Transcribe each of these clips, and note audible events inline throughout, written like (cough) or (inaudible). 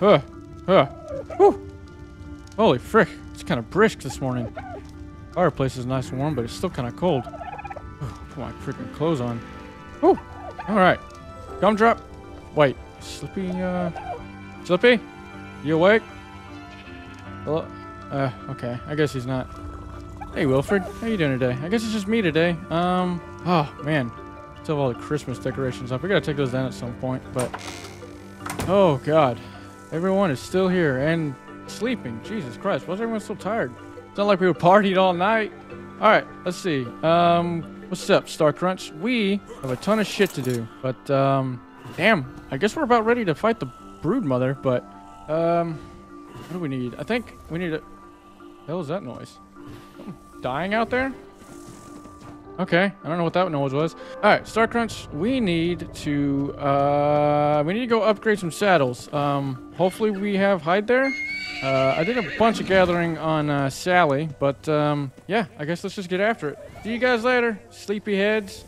huh, huh. Whew. Holy frick, it's kind of brisk this morning. Fireplace is nice and warm, but it's still kind of cold. Put my freaking clothes on. Whew. All right. Gumdrop. Wait. Slippy, uh... Slippy? You awake? Hello? Uh, okay. I guess he's not. Hey, Wilfred. How you doing today? I guess it's just me today. Um, oh, man. Still have all the Christmas decorations up. We gotta take those down at some point, but... Oh, God. Everyone is still here and sleeping. Jesus Christ. Why is everyone so tired? It's not like we were partied all night. All right, let's see. Um, what's up, Star Crunch? We have a ton of shit to do, but um, damn, I guess we're about ready to fight the Brood Mother. But um, what do we need? I think we need a. hell is that noise? Something dying out there? Okay, I don't know what that noise was. All right, Star Crunch, we need to uh, we need to go upgrade some saddles. Um, hopefully we have hide there. Uh, I did a bunch of gathering on uh, Sally, but um, yeah, I guess let's just get after it. See you guys later, sleepyheads.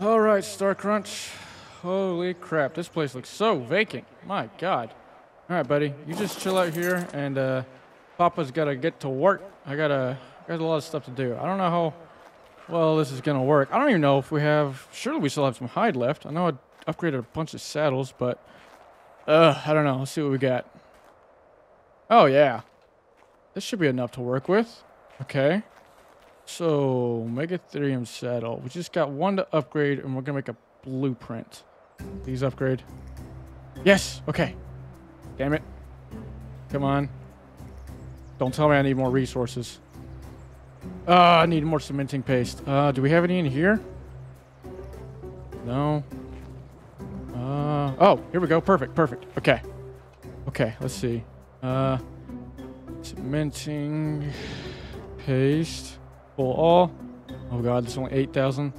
All right, Star Crunch. Holy crap, this place looks so vacant. My God. All right, buddy, you just chill out here, and uh, Papa's got to get to work. I gotta got a lot of stuff to do. I don't know how well this is gonna work. I don't even know if we have. Surely we still have some hide left. I know I upgraded a bunch of saddles, but I don't know. Let's see what we got. Oh, yeah. This should be enough to work with. Okay. So, Megatherium saddle. We just got one to upgrade, and we're going to make a blueprint. Please upgrade. Yes! Okay. Damn it. Come on. Don't tell me I need more resources. Uh, I need more cementing paste. Uh, do we have any in here? No. Uh, oh, here we go. Perfect, perfect. Okay. Okay, let's see. Uh, cementing paste. Full all. Oh god, it's only 8,000.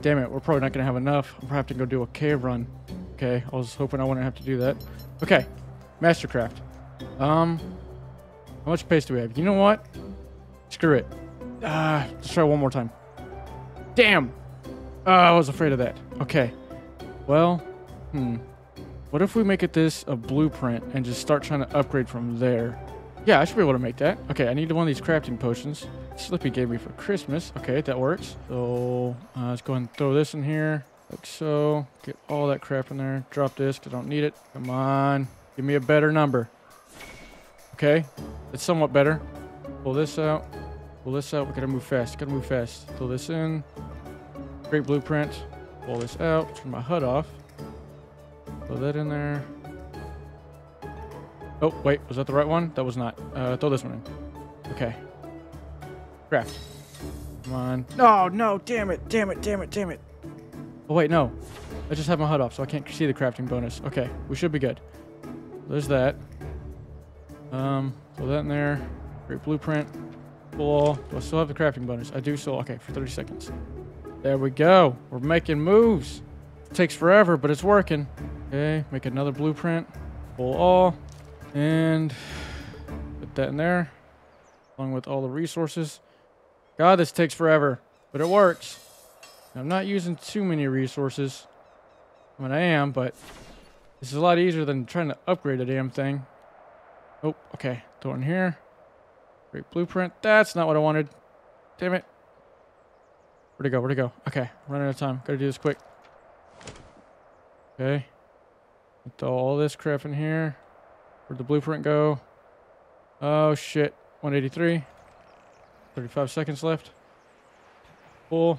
Damn it, we're probably not going to have enough. Going to have to go do a cave run. Okay, I was hoping I wouldn't have to do that. Okay, Mastercraft. Um, how much paste do we have? You know what? Screw it. Uh, let's try one more time. Damn! Uh, I was afraid of that. Okay. Well, hmm. What if we make it this a blueprint and just start trying to upgrade from there? Yeah, I should be able to make that. Okay, I need one of these crafting potions. Slippy gave me for Christmas. Okay, that works. So uh, let's go ahead and throw this in here. Like so. Get all that crap in there. Drop this because I don't need it. Come on. Give me a better number. Okay, it's somewhat better. Pull this out. Pull this out. We gotta move fast. Gotta move fast. Pull this in. Great blueprint. Pull this out. Turn my HUD off. Throw that in there. Oh, wait. Was that the right one? That was not. Uh, throw this one in. Okay. Craft. Come on. No, no. Damn it. Damn it. Damn it. Damn it. Oh, wait. No. I just have my HUD off, so I can't see the crafting bonus. Okay. We should be good. There's that. Um, throw that in there. Great blueprint. Full. Do I still have the crafting bonus? I do still. Okay, for 30 seconds. There we go. We're making moves. It takes forever, but it's working. Okay, make another blueprint. Pull all. And put that in there. Along with all the resources. God, this takes forever. But it works. I'm not using too many resources. I mean, I am, but this is a lot easier than trying to upgrade a damn thing. Oh, okay. Throw in here. Blueprint. That's not what I wanted. Damn it. Where'd it go? Where'd it go? Okay, running out of time. Gotta do this quick. Okay. Throw all this crap in here. Where'd the blueprint go? Oh, shit. 183. 35 seconds left. Full.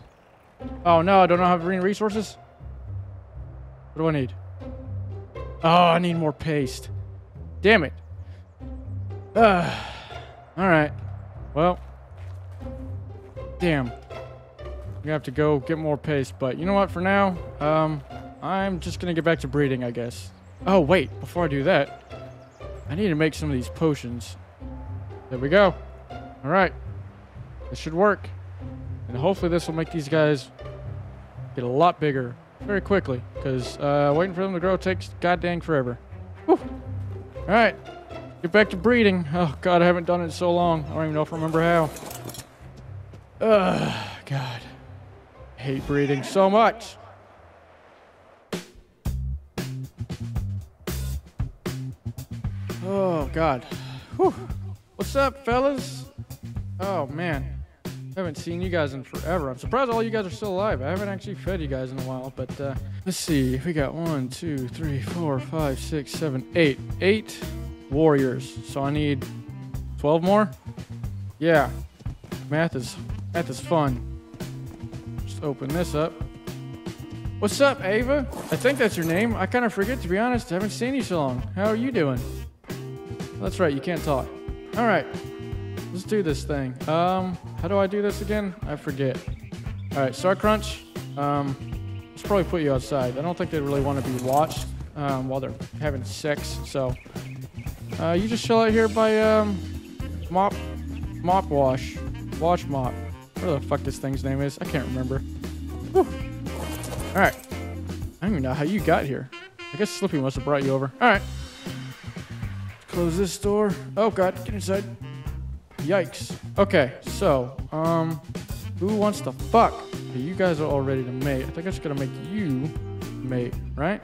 Oh, no. I don't have any resources. What do I need? Oh, I need more paste. Damn it. Uh, all right. Well. Damn. We have to go get more paste. But you know what? For now, um, I'm just to get back to breeding, I guess. Oh, wait. Before I do that, I need to make some of these potions. There we go. All right. This should work. And hopefully this will make these guys get a lot bigger very quickly. Because uh, waiting for them to grow takes goddamn forever. All right. Get back to breeding. Oh, God, I haven't done it in so long. I don't even know if I remember how. Ugh, God. I hate breeding so much. Oh God. Whew. What's up, fellas? Oh man. I Haven't seen you guys in forever. I'm surprised all you guys are still alive. I haven't actually fed you guys in a while, but uh, let's see. We got one, two, three, four, five, six, seven, eight. Eight warriors. So I need 12 more? Yeah. Math is math is fun. Just open this up. What's up, Ava? I think that's your name. I kind of forget, to be honest. I haven't seen you so long. How are you doing? That's right, you can't talk. All right, let's do this thing. Um, how do I do this again? I forget. All right, Star Crunch. Um, let's probably put you outside. I don't think they really want to be watched um, while they're having sex. So uh, you just chill out here by um, mop, mop wash, wash mop. Whatever the fuck this thing's name is. I can't remember. Whew. All right. I don't even know how you got here. I guess Slippy must have brought you over. All right. Close this door. Oh god, get inside. Yikes. Okay, so, um, who wants to fuck? Okay, you guys are all ready to mate. I think I'm just gonna make you mate, right?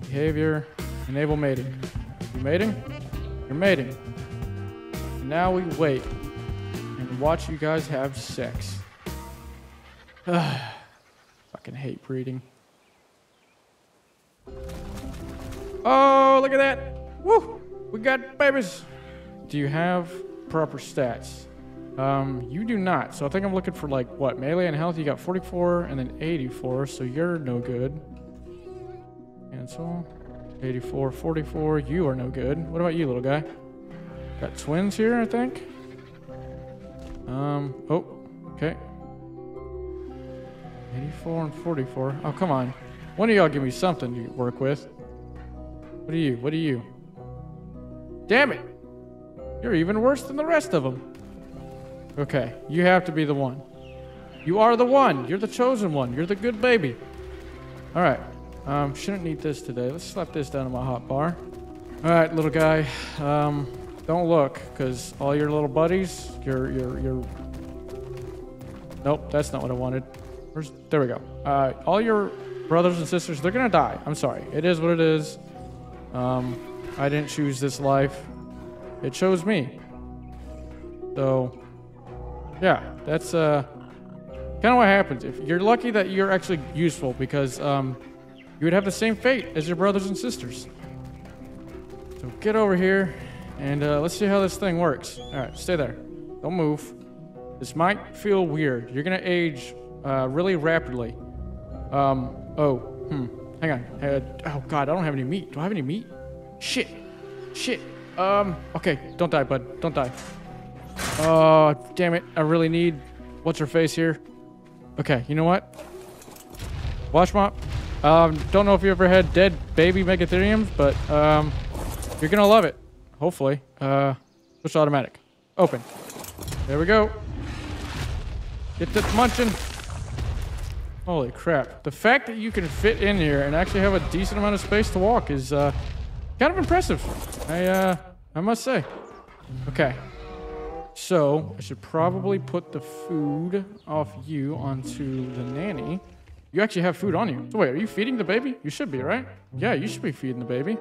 Behavior, enable mating. You mating? Mating. And now we wait and watch you guys have sex. (sighs) Fucking hate breeding. Oh, look at that. Woo! We got babies. Do you have proper stats? Um, you do not. So I think I'm looking for like what melee and health. You got 44 and then 84, so you're no good. Cancel. 84, 44. You are no good. What about you, little guy? Got twins here, I think. Um. Oh. Okay. 84 and 44. Oh, come on. One of y'all give me something to work with. What are you? What are you? Damn it! You're even worse than the rest of them. Okay, you have to be the one. You are the one. You're the chosen one. You're the good baby. All right. Um, shouldn't need this today. Let's slap this down in my hot bar. All right, little guy. Um, don't look, cause all your little buddies, your your your. Nope, that's not what I wanted. Where's? There we go. Uh, all your brothers and sisters, they're gonna die. I'm sorry. It is what it is. Um, I didn't choose this life. It chose me. So, yeah, that's uh, kind of what happens. If you're lucky that you're actually useful, because um, you would have the same fate as your brothers and sisters. So get over here, and uh, let's see how this thing works. All right, stay there. Don't move. This might feel weird. You're gonna age uh, really rapidly. Um, oh, hmm. Hang on. Uh, oh God, I don't have any meat. Do I have any meat? Shit. Shit. Um, okay. Don't die, bud. Don't die. Oh, damn it. I really need... What's her face here? Okay, you know what? Wash mop. Um, don't know if you ever had dead baby megatheriums, but, um, you're gonna love it. Hopefully. Uh, push automatic. Open. There we go. Get this munching. Holy crap. The fact that you can fit in here and actually have a decent amount of space to walk is uh, kind of impressive. I, uh, I must say. Okay. So, I should probably put the food off you onto the nanny. You actually have food on you. So wait, are you feeding the baby? You should be, right? Yeah, you should be feeding the baby.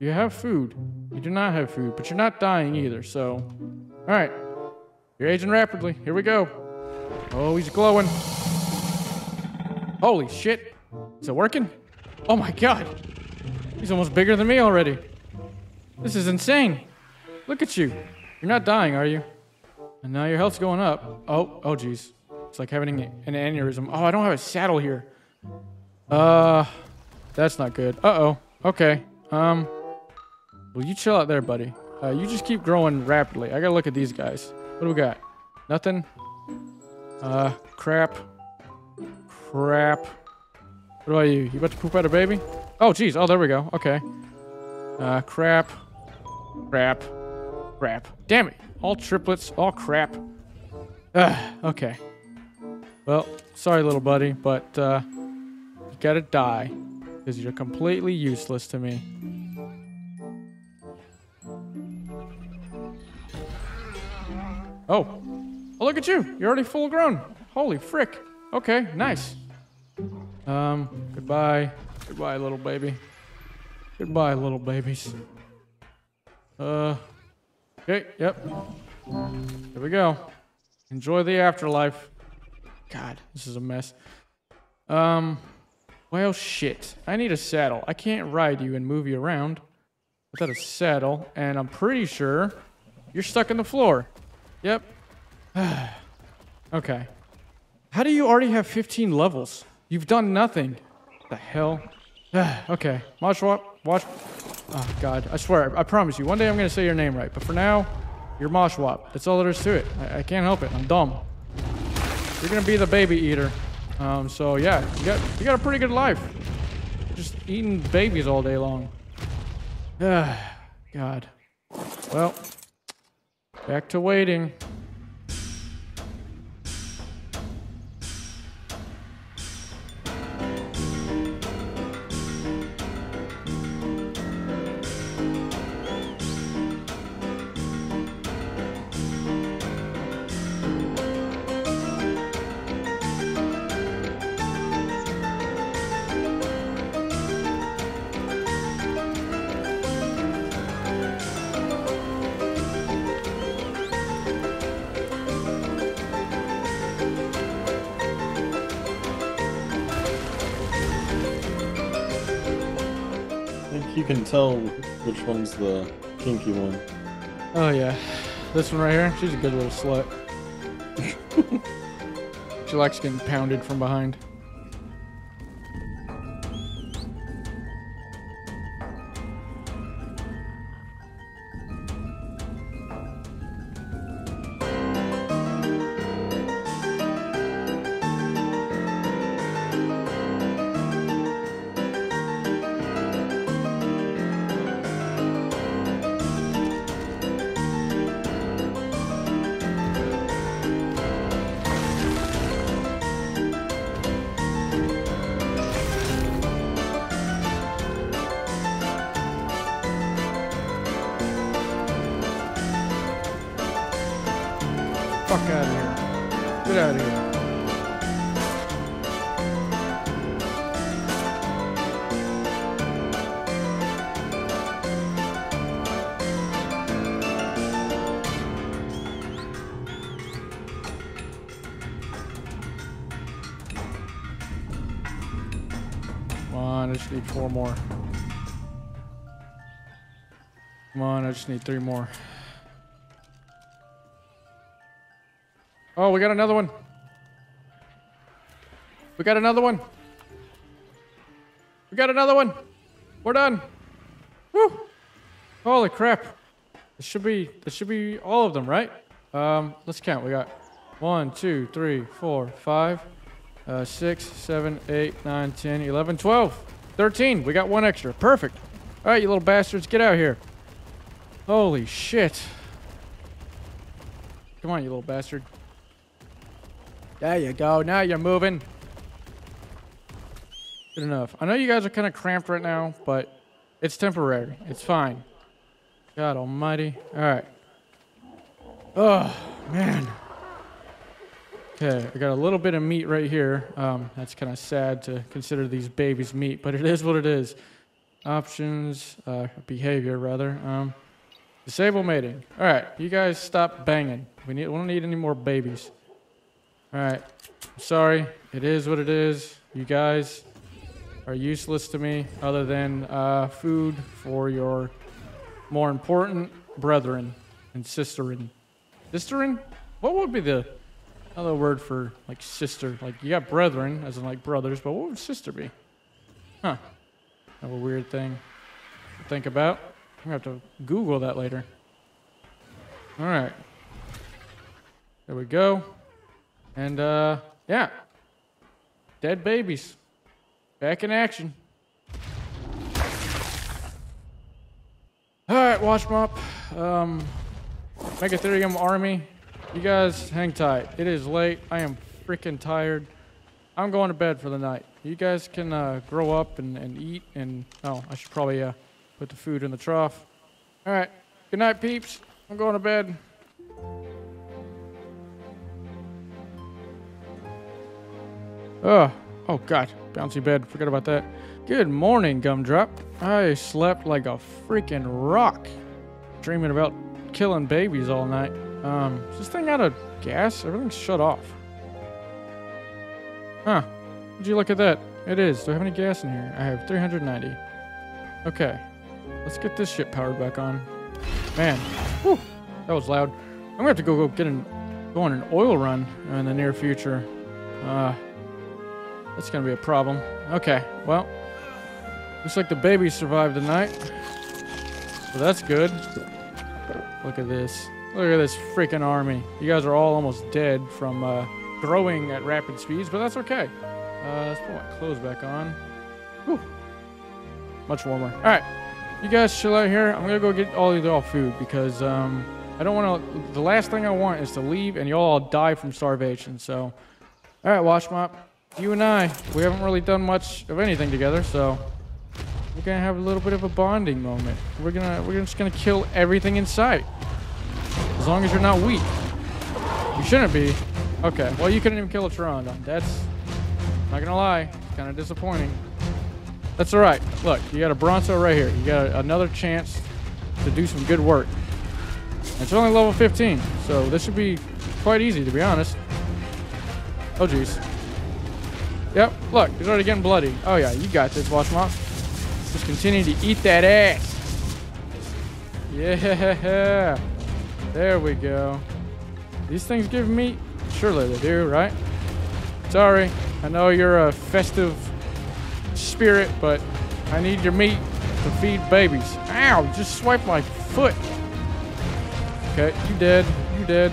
You have food. You do not have food, but you're not dying either, so... Alright. You're aging rapidly. Here we go. Oh, he's glowing. Holy shit. Is it working? Oh my god. He's almost bigger than me already. This is insane. Look at you. You're not dying, are you? And now your health's going up. Oh, oh jeez. It's like having an aneurysm. Oh, I don't have a saddle here. Uh, that's not good. Uh-oh. Okay. Um, well, you chill out there, buddy. Uh, you just keep growing rapidly. I gotta look at these guys. What do we got? Nothing? Uh, crap. Crap. What about you? You about to poop out a baby? Oh, jeez. Oh, there we go. Okay. Uh, crap. Crap. Crap. Damn it. All triplets. All crap. Ugh, okay. Well, sorry, little buddy, but, uh, you gotta die. Because you're completely useless to me. Oh. Oh, look at you. You're already full grown. Holy frick. Okay, nice. Um, goodbye. Goodbye, little baby. Goodbye, little babies. Uh, Okay, yep. Here we go. Enjoy the afterlife. God, this is a mess. Um, well, shit. I need a saddle. I can't ride you and move you around without a saddle, and I'm pretty sure you're stuck in the floor. Yep. (sighs) okay. How do you already have 15 levels? You've done nothing. The hell? (sighs) okay. Moshwap, watch. Oh, God. I swear, I promise you, one day I'm going to say your name right. But for now, you're Moshwap. That's all there is to it. I, I can't help it. I'm dumb. You're to be the baby eater. Um, so, yeah, you got, you got a pretty good life. Just eating babies all day long. (sighs) God. Well, back to waiting. You can tell which one's the kinky one. Oh yeah, this one right here. She's a good little slut. (laughs) she likes getting pounded from behind. Need four more. Come on, I just need three more. Oh, we got another one. We got another one. We got another one. We're done. Woo! Holy crap. This should be this should be all of them, right? Um, let's count. We got one, two, three, four, five, uh, six, seven, eight, nine, ten, eleven, twelve, thirteen. We got one extra. Perfect. All right, you little bastards, get out here. Holy shit. Come on, you little bastard. There you go. Now you're moving. Good enough. I know you guys are kind of cramped right now, but it's temporary. It's fine. God almighty. All right. Oh, man. Okay, I got a little bit of meat right here. Um, that's kind of sad to consider these babies meat, but it is what it is. Options, uh, behavior rather. Um, disable mating. All right, you guys stop banging. We need. We don't need any more babies. All right. Sorry. It is what it is. You guys are useless to me other than uh, food for your more important brethren and sisterin. Sisterin? What would be the other word for like sister? Like you got brethren, as in like brothers, but what would sister be? Huh. Of a weird thing to think about. I'm gonna have to Google that later. All right. There we go. And uh, yeah, dead babies back in action. All right, Watch Mop, um, Megatherium Army, you guys hang tight. It is late. I am freaking tired. I'm going to bed for the night. You guys can uh, grow up and, and eat and, oh, I should probably uh, put the food in the trough. All right, good night, peeps. I'm going to bed. Oh, oh God, bouncy bed. Forgot about that. Good morning, Gumdrop. I slept like a freaking rock, dreaming about killing babies all night. Um, is this thing out of gas? Everything's shut off. Huh. Would you look at that? It is. Do I have any gas in here? I have 390. Okay. Let's get this shit powered back on. Man. Whew. That was loud. I'm gonna have to go, go get an go on an oil run in the near future. Uh that's gonna be a problem. Okay, well. Looks like the baby survived the night. So that's good. Look at this. Look at this freaking army. You guys are all almost dead from uh, growing at rapid speeds, but that's okay. Uh, let's put my clothes back on. Whew. Much warmer. All right, you guys chill out here. I'm gonna go get all of y'all food because um, I don't want to. The last thing I want is to leave and y'all all die from starvation. So, all right, Wash Mop, you and I, we haven't really done much of anything together, so we're gonna have a little bit of a bonding moment. We're gonna we're just gonna kill everything in sight. As long as you're not weak. You shouldn't be. Okay, well you couldn't even kill a Pteranodon. That's not gonna lie, kind of disappointing. That's all right. Look, you got a Bronto right here. You got a, another chance to do some good work. It's only level 15, so this should be quite easy to be honest. Oh jeez. Yep, look, he's already getting bloody. Oh yeah, you got this, Wash Mop. Just continue to eat that ass. Yeah. (laughs) There we go. These things give meat? Surely they do, right? Sorry. I know you're a festive spirit, but I need your meat to feed babies. Ow, just swipe my foot. Okay, you dead. You dead.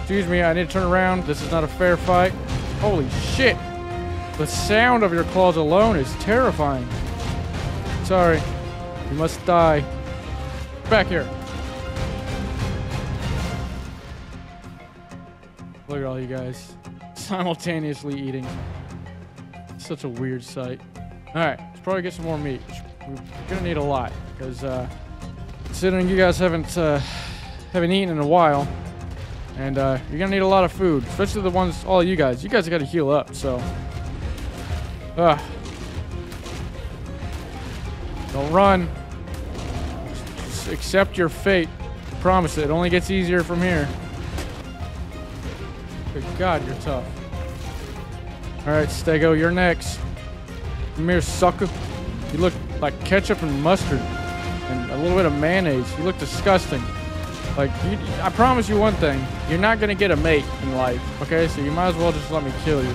Excuse me, I need to turn around. This is not a fair fight. Holy shit. The sound of your claws alone is terrifying. Sorry. You must die. Back here. Look at all you guys simultaneously eating. Such a weird sight. Alright, let's probably get some more meat. We're gonna need a lot, because uh, considering you guys haven't uh, haven't eaten in a while, and uh, you're gonna need a lot of food, especially the ones, all you guys. You guys gotta heal up, so. Ugh. Don't run. Just accept your fate. I promise it. It only gets easier from here. Good God, you're tough. All right, Stego, you're next. Come here, sucker. You look like ketchup and mustard and a little bit of mayonnaise. You look disgusting. Like, you, I promise you one thing. You're not going to get a mate in life, okay? So you might as well just let me kill you.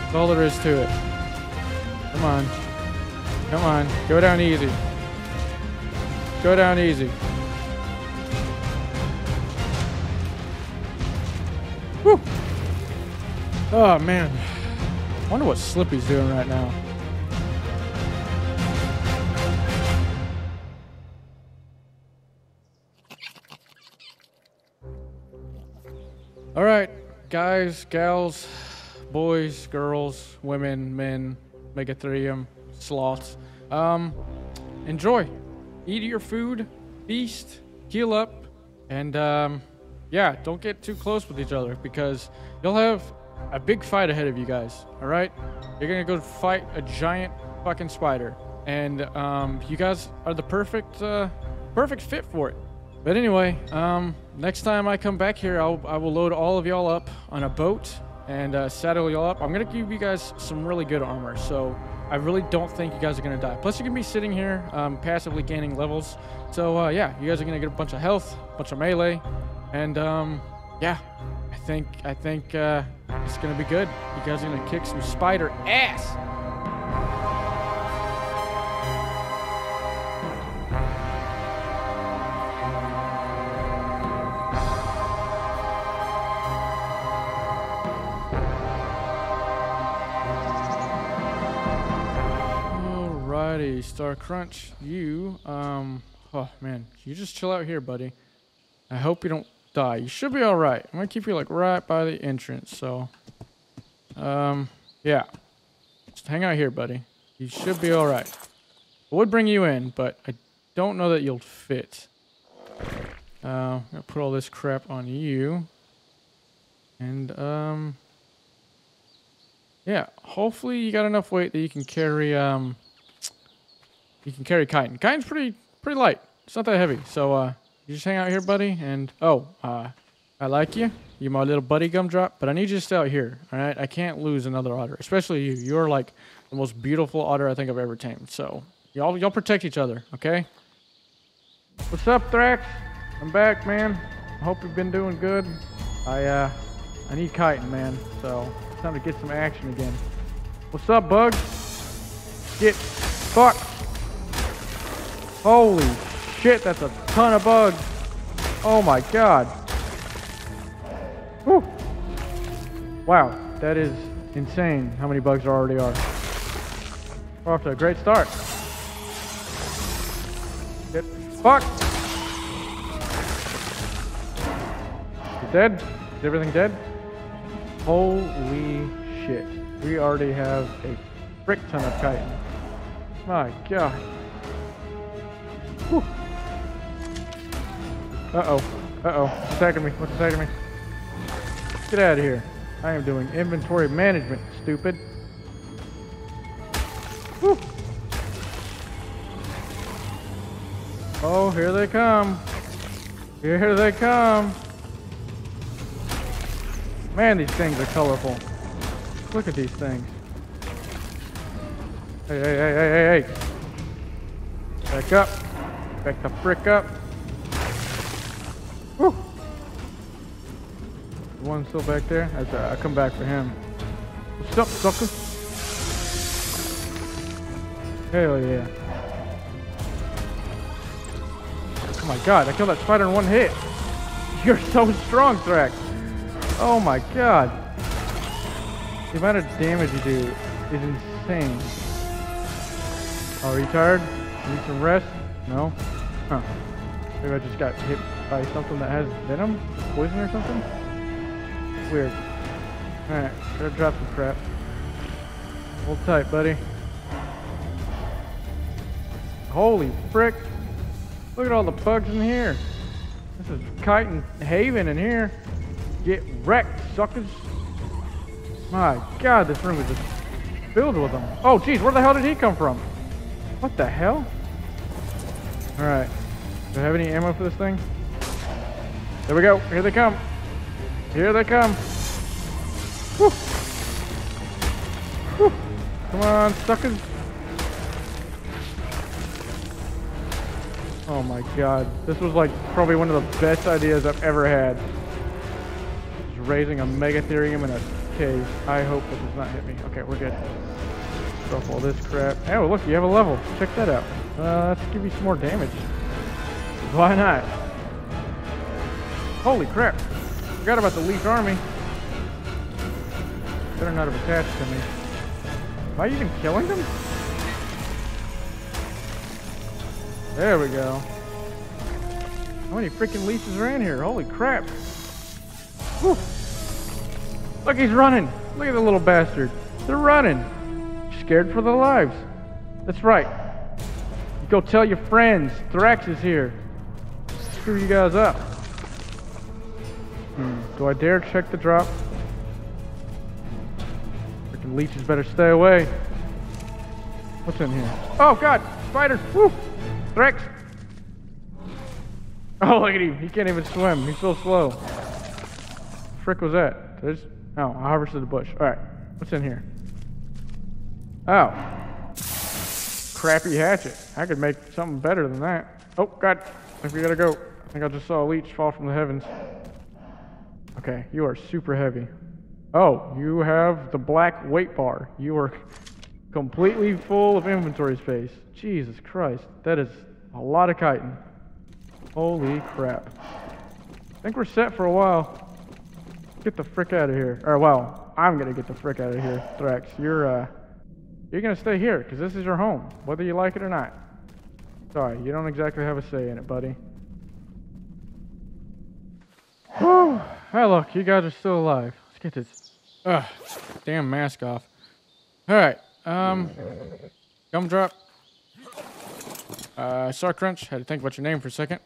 That's all there is to it. Come on. Come on. Go down easy. Go down easy. Oh, man. I wonder what Slippy's doing right now. All right, guys, gals, boys, girls, women, men, megatherium, sloths. Um, enjoy. Eat your food, feast, heal up, and um, yeah, don't get too close with each other because you'll have a big fight ahead of you guys. All right, you're gonna go fight a giant fucking spider, and um, you guys are the perfect, uh, perfect fit for it. But anyway, um, next time I come back here, I'll, I will load all of y'all up on a boat and uh, saddle y'all up. I'm gonna give you guys some really good armor, so I really don't think you guys are gonna die. Plus, you're gonna be sitting here, um, passively gaining levels. So uh, yeah, you guys are gonna get a bunch of health, a bunch of melee, and um, yeah, I think I think uh, it's gonna be good. You guys are gonna kick some spider ass. Alrighty, Star Crunch, you, um, oh man, you just chill out here, buddy. I hope you don't die. You should be alright. I'm gonna keep you like right by the entrance, so, um, yeah. Just hang out here, buddy. You should be alright. I would bring you in, but I don't know that you'll fit. Uh, I'm gonna put all this crap on you. And, um, yeah, hopefully you got enough weight that you can carry, um, you can carry chitin. Chitin's pretty, pretty light. It's not that heavy. So, uh, You just hang out here, buddy. And oh, uh, I like you. You're my little buddy gumdrop, but I need you to stay out here. All right, I can't lose another otter, especially you. You're like the most beautiful otter I think I've ever tamed. So y'all, y'all protect each other, okay? What's up, Thrax? I'm back, man. I hope you've been doing good. I uh, I need chitin, man. So it's time to get some action again. What's up, Bug? Get fuck. Holy shit, that's a ton of bugs. Oh my god. Whew. Wow, that is insane how many bugs there already are. We're off to a great start. Get fuck. You dead? Is everything dead? Holy shit. We already have a frick ton of chitin. My god. Whew. Uh-oh. Uh-oh. Attacking me? What's attacking me? Get out of here. I am doing inventory management, stupid. Whew. Oh, here they come. Here they come. Man, these things are colorful. Look at these things. Hey, hey, hey, hey, hey, hey. Back up. Back the frick up. One still back there? That's right. Uh, I'll come back for him. What's up, sucker? Hell yeah. Oh my god, I killed that spider in one hit. (laughs) You're so strong, Thrax. Oh my god. The amount of damage you do is insane. Oh, are you tired? Need some rest? No? Huh. Maybe I just got hit by something that has venom? Poison or something? Weird. Alright, gotta drop some crap. Hold tight, buddy. Holy frick! Look at all the bugs in here. This is Chitin Haven in here. Get wrecked, suckers. My god, this room is just filled with them. Oh, jeez, where the hell did he come from? What the hell? Alright. Do I have any ammo for this thing? There we go. Here they come. Here they come. Whew. Whew. Come on, suckers. Oh my god. This was like probably one of the best ideas I've ever had. Just raising a Megatherium in a cave. I hope it does not hit me. Okay, we're good. Drop all this crap. Oh, look, you have a level. Check that out. Uh, let's give you some more damage. Why not? Holy crap. Forgot about the Leech Army. Better not have attached to me. Am I even killing them? There we go. How many freaking leeches are in here? Holy crap. Whew. Look, he's running. Look at the little bastard. They're running. Scared for their lives. That's right. Go tell your friends. Thrax is here. Screw you guys up. Hmm. Do I dare check the drop? Freaking leeches better stay away. What's in here? Oh god! Spider! Woo! Thrax! (laughs) Oh, look at him. He can't even swim. He's so slow. frick was that? There's... Oh, I harvested the bush. Alright. What's in here? Oh. Crappy hatchet. I could make something better than that. Oh, God. I think we gotta go. I think I just saw a leech fall from the heavens. Okay, you are super heavy. Oh, you have the black weight bar. You are completely full of inventory space. Jesus Christ. That is a lot of chitin. Holy crap. I think we're set for a while. Get the frick out of here. Or, well, I'm gonna get the frick out of here, Thrax. You're, uh, you're gonna stay here, because this is your home, whether you like it or not. Sorry, you don't exactly have a say in it, buddy. Whew. Hey, look, you guys are still alive. Let's get this. Ugh, damn mask off. Alright, um, gumdrop. Uh, Star Crunch, had to think about your name for a second.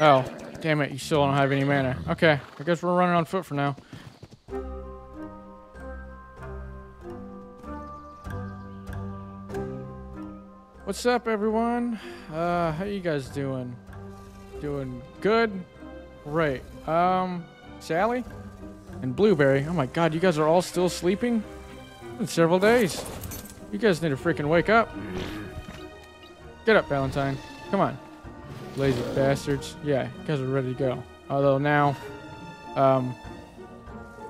Oh, damn it, you still don't have any mana. Okay, I guess we're running on foot for now. What's up, everyone? Uh, how you guys doing? Doing good. Great. Um, Sally and Blueberry. Oh my god, you guys are all still sleeping? Several days. You guys need to freaking wake up. Get up, Valentine. Come on. Lazy bastards. Yeah, you guys are ready to go. Although now, um,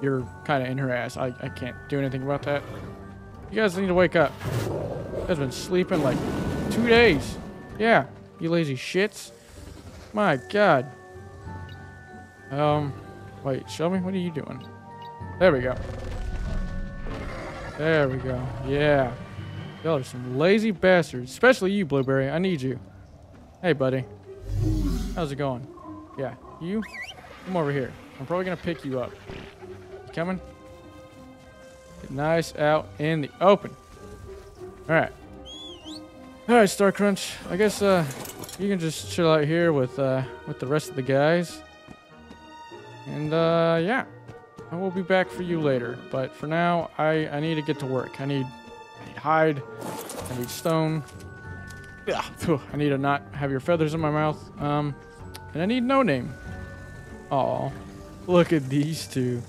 you're kind of in her ass. I, I can't do anything about that. You guys need to wake up. You guys been sleeping like two days. Yeah, you lazy shits. My god. Um, wait, show me. What are you doing? There we go. There we go. Yeah. Y'all are some lazy bastards. Especially you, Blueberry. I need you. Hey, buddy. How's it going? Yeah, you? Come over here. I'm probably gonna pick you up. You coming? Get nice out in the open. Alright. Alright, Star Crunch. I guess uh you can just chill out here with uh with the rest of the guys. And uh yeah. I will be back for you later. But for now, I, I need to get to work. I need I need hide. I need stone. Yeah, I need to not have your feathers in my mouth. Um, and I need no name. Aw, look at these two.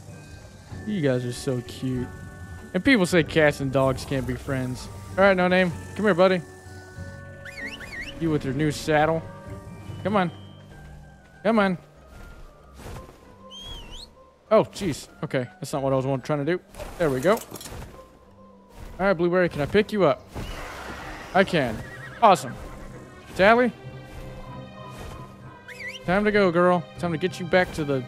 You guys are so cute. And people say cats and dogs can't be friends. All right, no name. Come here, buddy. You with your new saddle. Come on. Come on. Oh, jeez. Okay, that's not what I was trying to do. There we go. All right, Blueberry, can I pick you up? I can. Awesome. Sally? Time to go, girl. Time to get you back to the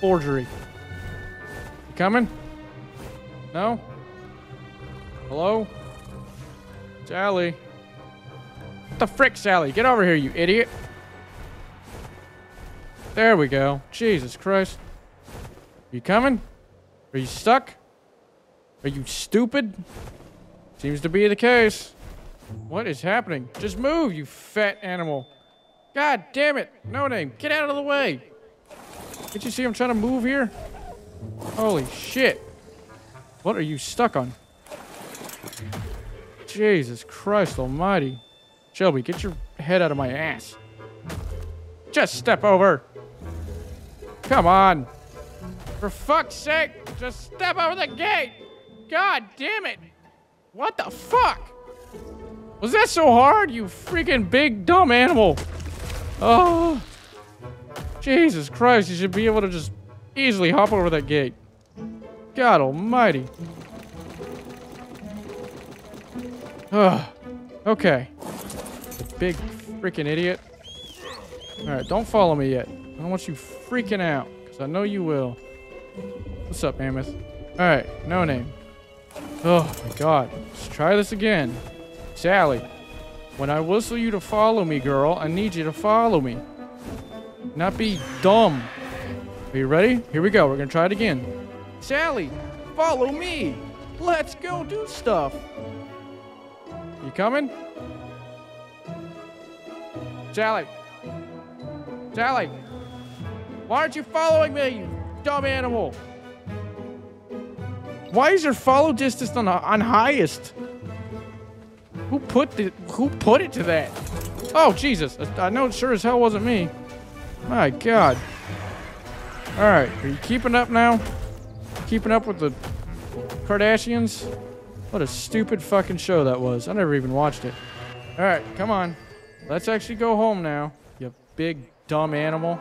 forgery. You coming? No? Hello? Sally? What the frick, Sally? Get over here, you idiot. There we go. Jesus Christ. You coming? Are you stuck? Are you stupid? Seems to be the case. What is happening? Just move, you fat animal. God damn it. No name. Get out of the way. Did you see I'm trying to move here? Holy shit. What are you stuck on? Jesus Christ almighty. Shelby, get your head out of my ass. Just step over. Come on. For fuck's sake, just step over the gate. God damn it. What the fuck? Was that so hard, you freaking big dumb animal? Oh. Jesus Christ, you should be able to just easily hop over that gate. God almighty. Ugh. Okay. Big freaking idiot. Alright, don't follow me yet. I don't want you freaking out, because I know you will. What's up, Mammoth? Alright, no name. Oh my god. Let's try this again. Sally, when I whistle you to follow me, girl, I need you to follow me. Not be dumb. Are you ready? Here we go. We're to try it again. Sally, follow me. Let's go do stuff. You coming? Sally. Sally. Why aren't you following me, dumb animal? Why is your follow distance on, on highest? Who put the who put it to that? Oh Jesus! I know it sure as hell wasn't me. My God. All right, are you keeping up now? Keeping up with the Kardashians? What a stupid fucking show that was. I never even watched it. All right, come on. Let's actually go home now. You big dumb animal.